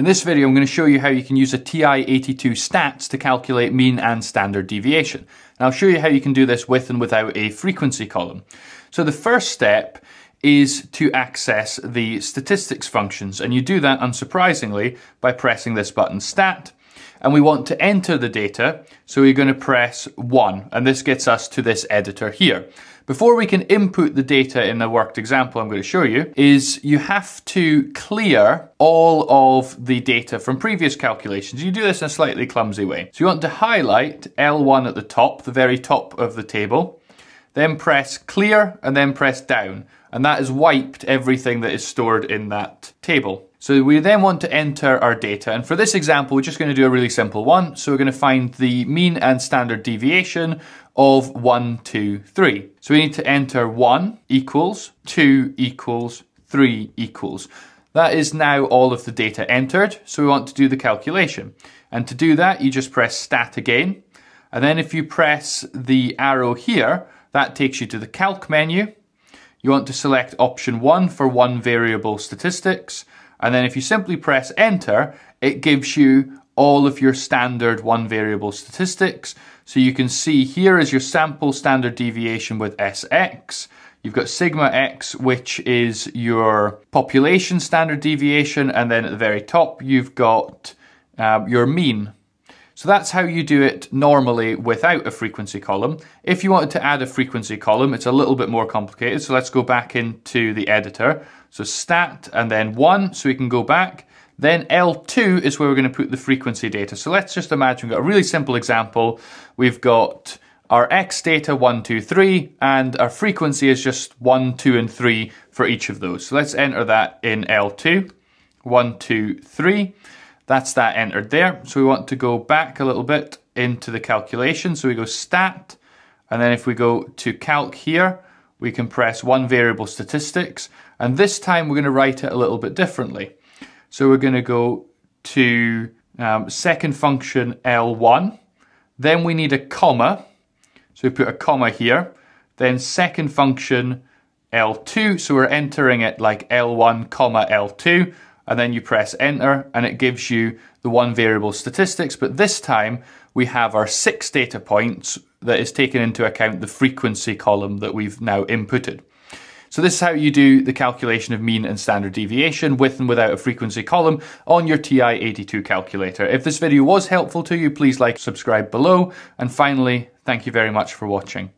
In this video, I'm going to show you how you can use a TI-82 stats to calculate mean and standard deviation. And I'll show you how you can do this with and without a frequency column. So the first step is to access the statistics functions, and you do that unsurprisingly by pressing this button stat, and we want to enter the data, so we're going to press 1, and this gets us to this editor here. Before we can input the data in the worked example I'm going to show you, is you have to clear all of the data from previous calculations. You do this in a slightly clumsy way. So you want to highlight L1 at the top, the very top of the table, then press clear and then press down. And that has wiped everything that is stored in that table. So we then want to enter our data. And for this example, we're just going to do a really simple one. So we're going to find the mean and standard deviation of 1, 2, 3. So we need to enter 1 equals, 2 equals, 3 equals. That is now all of the data entered. So we want to do the calculation. And to do that, you just press stat again. And then if you press the arrow here, that takes you to the calc menu. You want to select option 1 for one variable statistics. And then if you simply press enter, it gives you all of your standard one variable statistics. So you can see here is your sample standard deviation with SX. You've got sigma x, which is your population standard deviation. And then at the very top, you've got uh, your mean. So that's how you do it normally without a frequency column. If you wanted to add a frequency column, it's a little bit more complicated. So let's go back into the editor. So stat and then one, so we can go back. Then L2 is where we're going to put the frequency data. So let's just imagine we've got a really simple example. We've got our X data, one, two, three, and our frequency is just one, two, and three for each of those. So let's enter that in L2. One, two, three. That's that entered there. So we want to go back a little bit into the calculation. So we go stat, and then if we go to calc here, we can press one variable statistics. And this time we're going to write it a little bit differently. So we're going to go to um, second function L1. Then we need a comma. So we put a comma here. Then second function L2. So we're entering it like L1, comma L2 and then you press enter and it gives you the one variable statistics. But this time we have our six data points that is taken into account the frequency column that we've now inputted. So this is how you do the calculation of mean and standard deviation with and without a frequency column on your TI-82 calculator. If this video was helpful to you, please like, subscribe below. And finally, thank you very much for watching.